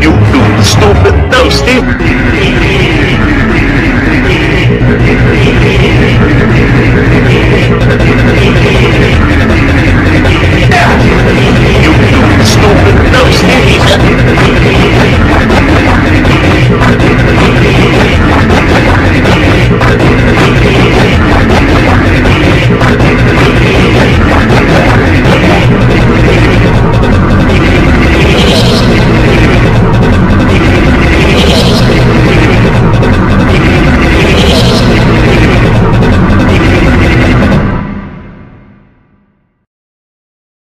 You, you stupid thirsty.